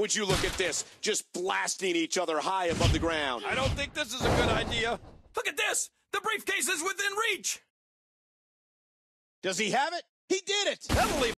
Would you look at this? Just blasting each other high above the ground. I don't think this is a good idea. Look at this! The briefcase is within reach! Does he have it? He did it! Heavily